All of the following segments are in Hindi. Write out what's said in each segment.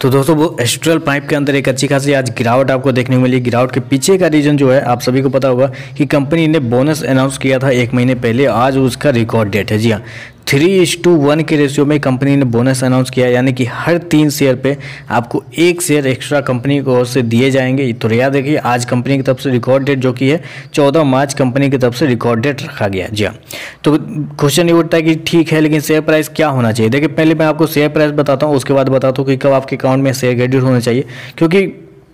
तो दोस्तों, वो एस्ट्रल पाइप के अंदर एक अच्छी खासी आज गिरावट आपको देखने को मिली। गिरावट के पीछे का रीजन जो है, आप सभी को पता होगा कि कंपनी ने बोनस अनाउंस किया था एक महीने पहले। आज उसका रिकॉर्ड डेट है। जी हाँ थ्री इज़ टू वन के रेशियो में कंपनी ने बोनस अनाउंस किया, यानी कि हर तीन शेयर पे आपको एक शेयर एक्स्ट्रा कंपनी की ओर से दिए जाएँगे। तो याद रखिए आज कंपनी की तरफ़ से रिकॉर्ड डेट जो कि है, चौदह मार्च कंपनी की तरफ़ से रिकॉर्ड डेट रखा गया। जी हाँ। तो क्वेश्चन ये उठता है कि ठीक है, लेकिन शेयर प्राइस क्या होना चाहिए? देखिए, पहले मैं आपको शेयर प्राइस बताता हूँ, उसके बाद बताता हूँ कि कब आपके अकाउंट में शेयर क्रेडिट होना चाहिए, क्योंकि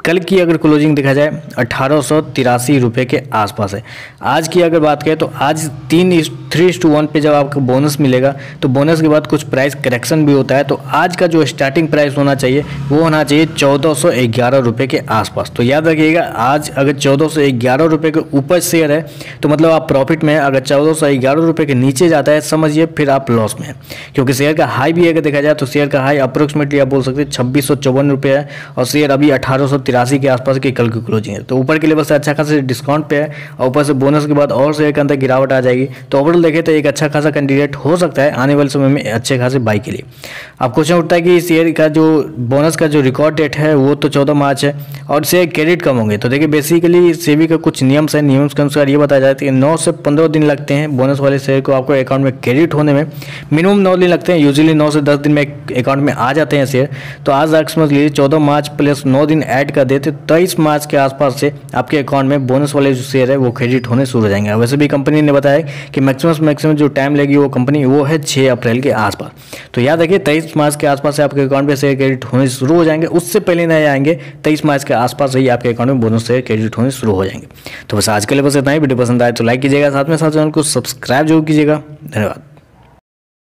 कल की अगर क्लोजिंग देखा जाए अट्ठारह सौ तिरासी रुपये के आसपास है। आज की अगर बात करें तो आज तीन थ्री टू वन पे जब आपको बोनस मिलेगा तो बोनस के बाद कुछ प्राइस करेक्शन भी होता है तो आज का जो स्टार्टिंग प्राइस होना चाहिए, वो होना चाहिए चौदह सौ ग्यारह रुपये के आसपास। तो याद रखिएगा, आज अगर चौदह सौ ग्यारह रुपये के ऊपर शेयर है तो मतलब आप प्रॉफिट में अगर चौदह सौ ग्यारह रुपये के नीचे जाता है, समझिए फिर आप लॉस में क्योंकि शेयर का हाई भी अगर देखा जाए तो शेयर का हाई अप्रोक्सीमेटली आप बोल सकते हैं छब्बीस सौ चौवन रुपये है, और शेयर अभी अठारह सौ तिरासी के आसपास की कल की क्लोजिंग है। तो ऊपर के लेवल से अच्छा खासा डिस्काउंट पे है और ऊपर से बोनस के बाद और शेयर के अंदर गिरावट आ जाएगी। तो ओवरऑल देखें तो एक अच्छा खासा कैंडिडेट हो सकता है आने वाले समय में अच्छे खासे बाई के लिए। अब क्वेश्चन उठता है कि शेयर का जो बोनस का जो रिकॉर्ड डेट है, वो तो चौदह मार्च है और शेयर क्रेडिट कम होंगे। तो देखिए बेसिकली सेबी का कुछ नियम्स है नियम्स के अनुसार ये बताया जाता है कि नौ से पंद्रह दिन लगते हैं बोनस वाले शेयर को आपको अकाउंट में क्रेडिट होने में। मिनिमम नौ दिन लगते हैं यूजली नौ से दस दिन में अकाउंट में आ जाते हैं शेयर तो आज समझ लीजिए, चौदह मार्च प्लस नौ दिन ऐड कर देते तो तेईस मार्च के आसपास से आपके अकाउंट में बोनस वाले जो शेयर है, वो क्रेडिट होने शुरू हो जाएँगे। वैसे भी कंपनी ने बताया कि मैक्सिमम मैक्सिमम जो टाइम लेगी वो कंपनी वो है छः अप्रैल के आसपास। तो याद रखिए, तेईस मार्च के आसपास से आपके अकाउंट में शेयर क्रेडिट होने शुरू हो जाएँगे। उससे पहले नहीं आएँगे, तेईस मार्च के आसपास ही आपके अकाउंट में बोनस शेयर क्रेडिट होने शुरू हो जाएँगे। तो बस आज के लिए बस इतना ही। वीडियो पसंद आए तो लाइक कीजिएगा, साथ में साथ चैनल को सब्सक्राइब ज़रूर कीजिएगा। धन्यवाद।